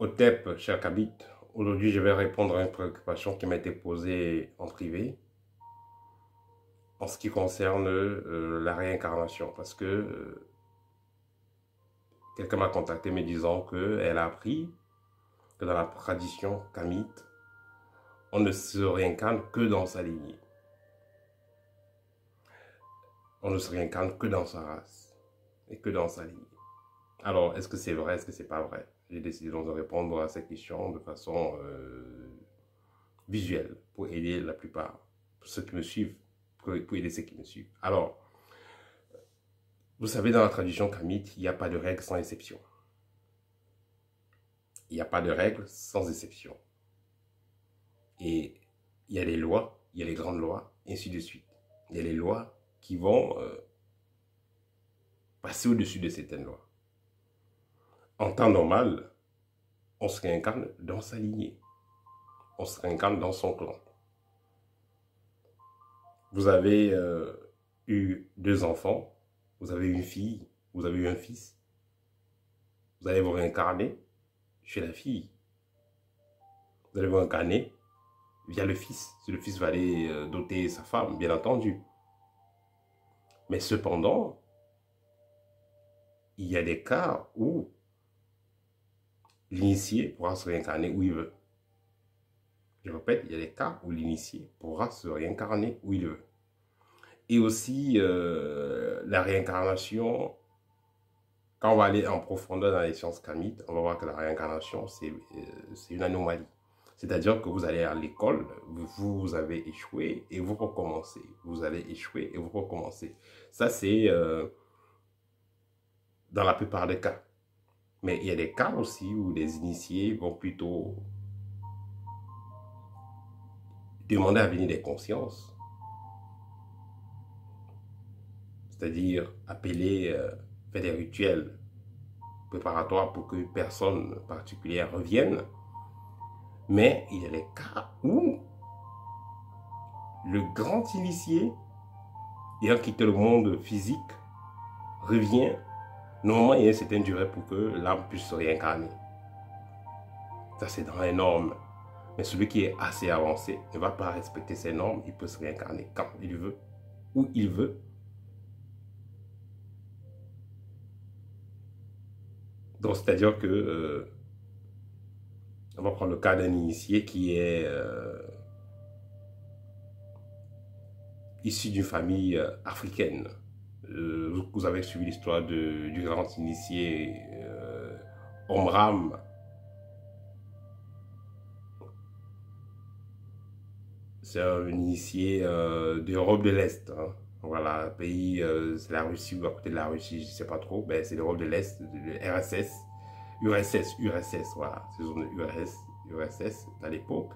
Otep, cher Kabit, aujourd'hui je vais répondre à une préoccupation qui m'a été posée en privé en ce qui concerne euh, la réincarnation. Parce que euh, quelqu'un m'a contacté me disant qu'elle a appris que dans la tradition kamite, on ne se réincarne que dans sa lignée. On ne se réincarne que dans sa race et que dans sa lignée. Alors, est-ce que c'est vrai, est-ce que c'est pas vrai? J'ai décidé donc de répondre à cette question de façon euh, visuelle pour aider la plupart, ceux qui me suivent, pour, aider ceux qui me suivent. Alors, vous savez, dans la tradition kamite, il n'y a pas de règle sans exception. Il n'y a pas de règle sans exception. Et il y a les lois, il y a les grandes lois, et ainsi de suite. Il y a les lois qui vont euh, passer au-dessus de certaines lois. En temps normal, on se réincarne dans sa lignée. On se réincarne dans son clan. Vous avez euh, eu deux enfants, vous avez une fille, vous avez eu un fils. Vous allez vous réincarner chez la fille. Vous allez vous réincarner via le fils. Si le fils va aller euh, doter sa femme, bien entendu. Mais cependant, il y a des cas où l'initié pourra se réincarner où il veut. Je répète, il y a des cas où l'initié pourra se réincarner où il veut. Et aussi, euh, la réincarnation, quand on va aller en profondeur dans les sciences kamites, on va voir que la réincarnation, c'est euh, une anomalie. C'est-à-dire que vous allez à l'école, vous, avez échoué et vous recommencez. Vous allez échouer et vous recommencez. Ça, c'est euh, dans la plupart des cas. Mais il y a des cas aussi où les initiés vont plutôt demander à venir des consciences. C'est-à-dire appeler, euh, faire des rituels préparatoires pour que personne particulière revienne mais il y a des cas où le grand initié, ayant quitté le monde physique, revient. Normalement, il y a une certaine durée pour que l'âme puisse se réincarner. Ça, c'est dans les normes. Mais celui qui est assez avancé ne va pas respecter ces normes. Il peut se réincarner quand il veut, où il veut. Donc, c'est-à-dire que euh, on va prendre le cas d'un initié qui est euh, issu d'une famille euh, africaine. Euh, vous avez suivi l'histoire du grand initié Omram. C'est un initié d'Europe de l'Est. Hein. Voilà, pays, c'est la Russie ou à côté de la Russie, je ne sais pas trop. Ben, c'est l'Europe de l'Est, le RSS. URSS, URSS, voilà, c'est zone URSS, URSS à l'époque.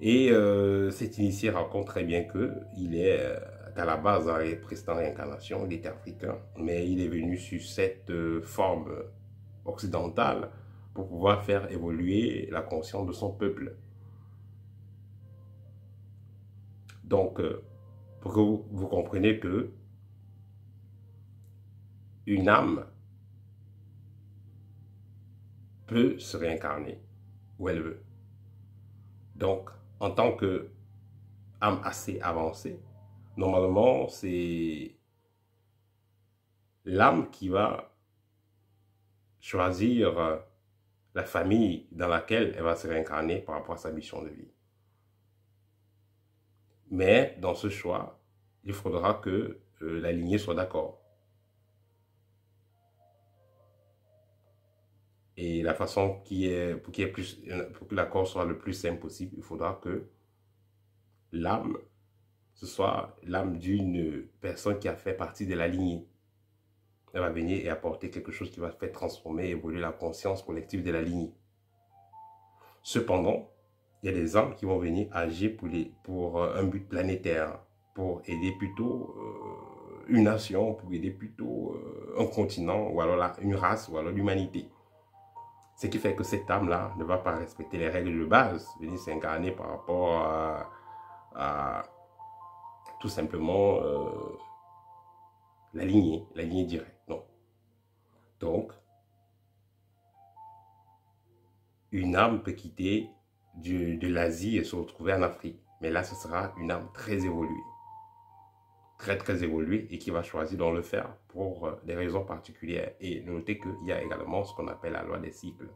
Et euh, cet initié raconte très bien qu'il est euh, à la base, dans les précédentes réincarnations, il était africain, mais il est venu sur cette euh, forme occidentale pour pouvoir faire évoluer la conscience de son peuple. Donc, pour que vous, vous compreniez que une âme peut se réincarner où elle veut. Donc, en tant que âme assez avancée, normalement, c'est l'âme qui va choisir euh, la famille dans laquelle elle va se réincarner par rapport à sa mission de vie. Mais dans ce choix, il faudra que euh, la lignée soit d'accord. Et la façon qui est, pour, est plus, pour que l'accord soit le plus simple possible, il faudra que l'âme, ce soit l'âme d'une personne qui a fait partie de la lignée. Elle va venir et apporter quelque chose qui va faire transformer, évoluer la conscience collective de la lignée. Cependant, il y a des âmes qui vont venir agir pour, les, pour euh, un but planétaire, pour aider plutôt euh, une nation, pour aider plutôt euh, un continent, ou alors une race, ou alors l'humanité. Ce qui fait que cette âme-là ne va pas respecter les règles de base, venir s'incarner par rapport à, tout simplement euh, la lignée, la lignée directe. Non. Donc, une âme peut quitter de l'Asie et se retrouver en Afrique. Mais là, ce sera une âme très évoluée. Très, très évoluée et qui va choisir de le faire pour euh, des raisons particulières. Et notez qu'il y a également ce qu'on appelle la loi des cycles.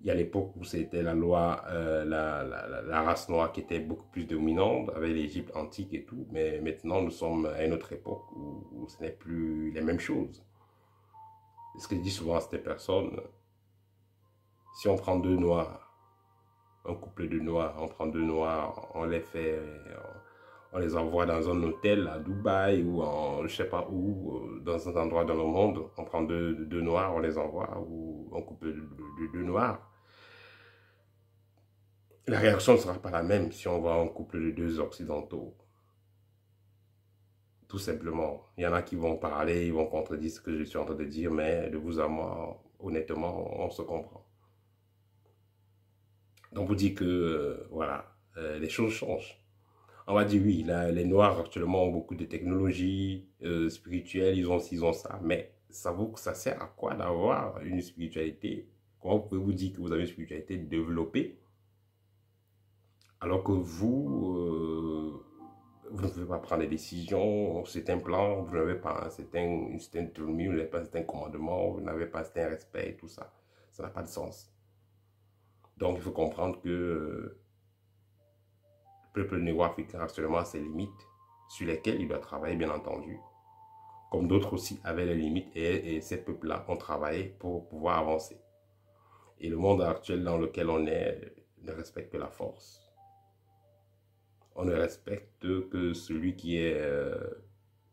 Il y a l'époque où c'était la loi, euh, la, race noire qui était beaucoup plus dominante avec l'Égypte antique et tout. Mais maintenant, nous sommes à une autre époque où, ce n'est plus les mêmes choses. Ce que je dis souvent à ces personnes, si on prend deux noirs, un couple de noirs, on prend deux noirs, on les fait, on les envoie dans un hôtel à Dubaï ou en, je sais pas où, euh, dans un endroit dans le monde, on prend deux, deux noirs, on les envoie, ou un couple de, deux noirs. La réaction ne sera pas la même si on voit un couple de deux occidentaux. Tout simplement. Il y en a qui vont parler, ils vont contredire ce que je suis en train de dire, mais de vous à moi, honnêtement, on se comprend. Donc vous dit que, euh, voilà, euh, les choses changent. On va dire oui, les Noirs actuellement ont beaucoup de technologies euh, spirituelles, ils ont ils ont ça, mais ça, vous, ça sert à quoi d'avoir une spiritualité? Comment pouvez-vous dire que vous avez une spiritualité développée? Alors que vous, vous ne pouvez pas prendre des décisions, c'est un plan, vous n'avez pas un certain, une certaine autonomie, vous n'avez pas un certain commandement, vous n'avez pas un certain respect et tout ça. Ça n'a pas de sens. Donc, il faut comprendre que le peuple négro-africain actuellement a ses limites sur lesquelles il doit travailler, bien entendu. Comme d'autres aussi avaient les limites et, ces peuples-là ont travaillé pour pouvoir avancer. Et le monde actuel dans lequel on est ne respecte que la force. On ne respecte que celui qui est, euh,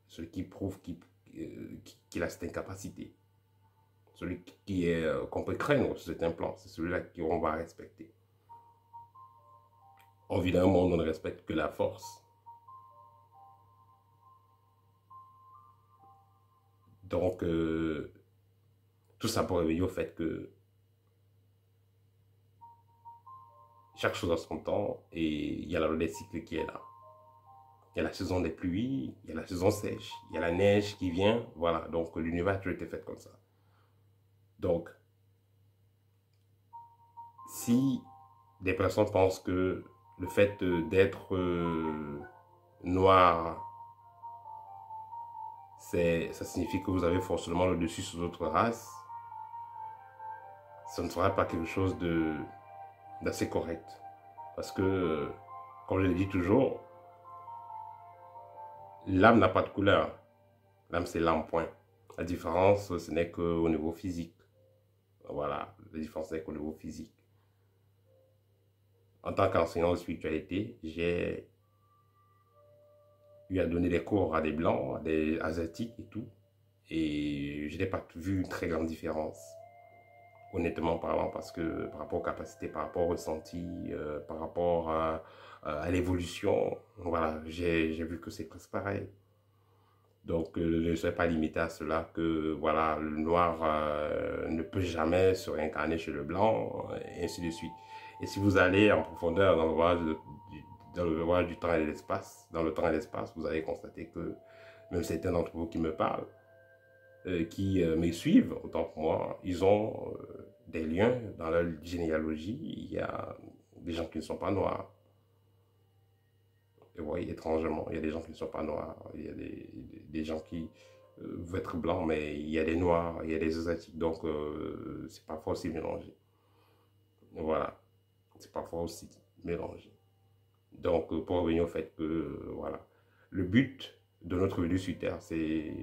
celui qui prouve euh, qu'il a cette incapacité celui qui est euh, qu'on peut craindre sur cet implant, c'est celui-là qu'on va respecter. On vit dans un monde où on ne respecte que la force. Donc, euh, tout ça pour réveiller au fait que chaque chose a son temps et il y a le cycle qui est là. Il y a la saison des pluies, il y a la saison sèche, il y a la neige qui vient. Voilà, donc l'univers a toujours été fait comme ça. Donc, si des personnes pensent que le fait d'être euh, noir, ça signifie que vous avez forcément le dessus sur d'autres races, ce ne sera pas quelque chose d'assez correct. Parce que, comme je le dis toujours, l'âme n'a pas de couleur. L'âme, c'est l'âme, point. La différence, ce n'est qu'au niveau physique. Voilà, la différence avec au niveau physique. En tant qu'enseignant de spiritualité, j'ai eu à donner des cours à des blancs, à des asiatiques et tout. Et je n'ai pas vu une très grande différence, honnêtement parlant, parce que par rapport aux capacités, par rapport au ressenti, euh, par rapport à, l'évolution, voilà, j'ai vu que c'est presque pareil. Donc, je ne serais pas limité à cela que, voilà, le noir euh, ne peut jamais se réincarner chez le blanc, et ainsi de suite. Et si vous allez en profondeur dans le voyage, dans le voyage du temps et de l'espace, dans le temps et l'espace, vous allez constater que même certains d'entre vous qui me parlent, euh, qui euh, me suivent autant que moi, ils ont des liens dans leur généalogie. Il y a des gens qui ne sont pas noirs, et voyez, étrangement, il y a des gens qui ne sont pas noirs, il y a des, des, gens qui euh, veulent être blancs, mais il y a des noirs, il y a des asiatiques, donc euh, c'est parfois aussi mélangé. Voilà, c'est parfois aussi mélangé. Donc, euh, pour revenir au fait que, voilà, le but de notre venue sur Terre, c'est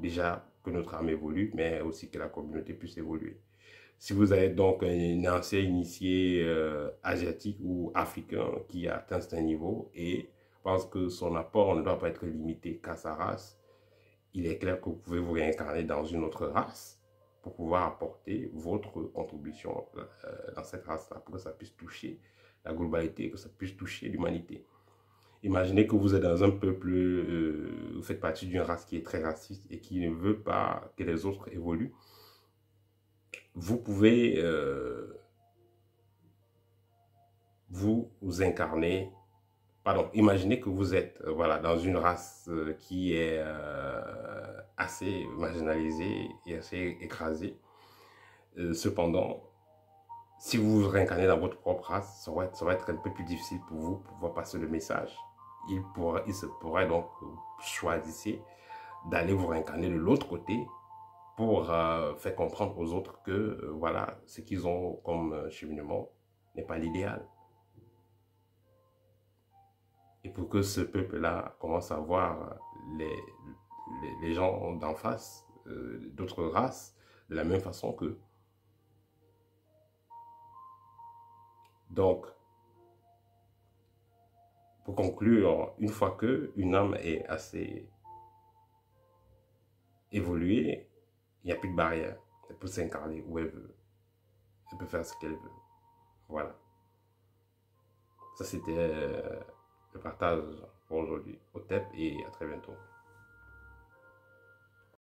déjà que notre âme évolue, mais aussi que la communauté puisse évoluer. Si vous êtes donc un ancien initié asiatique ou africain qui a atteint ce niveau et pense que son apport ne doit pas être limité qu'à sa race. Il est clair que vous pouvez vous réincarner dans une autre race pouvoir apporter votre contribution euh, dans cette race-là, pour que ça puisse toucher la globalité, que ça puisse toucher l'humanité. Imaginez que vous êtes dans un peuple, euh, vous faites partie d'une race qui est très raciste et qui ne veut pas que les autres évoluent. Vous pouvez euh, vous, vous incarner pardon, imaginez que vous êtes voilà, dans une race qui est assez marginalisée et assez écrasée. cependant, si vous vous réincarnez dans votre propre race, ça va, être, un peu plus difficile pour vous pour pouvoir passer le message. Il, pourra, il se pourrait donc choisir d'aller vous réincarner de l'autre côté pour euh, faire comprendre aux autres que euh, voilà, ce qu'ils ont comme euh, cheminement n'est pas l'idéal. Et pour que ce peuple-là commence à voir les, les, gens d'en face, d'autres races, de la même façon qu'eux. Donc, pour conclure, une fois que une âme est assez évoluée, il n'y a plus de barrière. Elle peut s'incarner où elle veut. Elle peut faire ce qu'elle veut. Voilà. Ça, c'était euh, le partage pour aujourd'hui. Au TEP et à très bientôt.